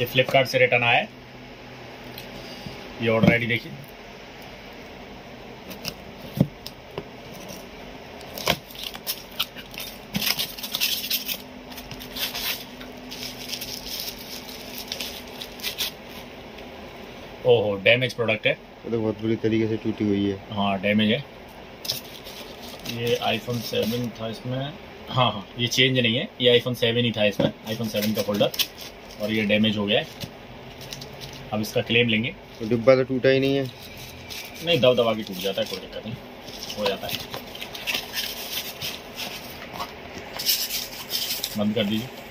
ये फ्लिपकार्ट से रिटर्न आया है। ये ऑर्डर आई देखिए। ओहो डैमेज प्रोडक्ट है। तो बहुत बुरी तरीके से टूटी हुई है। हाँ डैमेज है। ये आईफोन सेवन था इसमें। हाँ हाँ ये चेंज नहीं है। ये आईफोन सेवन ही था इसमें आईफोन सेवन का फोल्डर और ये डैमेज हो गया है। अब इसका क्लेम लेंगे। तो डिब्बा तो टूटा ही नहीं है। नहीं दब दबा के टूट जाता है कोई दिक्कत नहीं। हो जाता है। बंद कर दीजिए।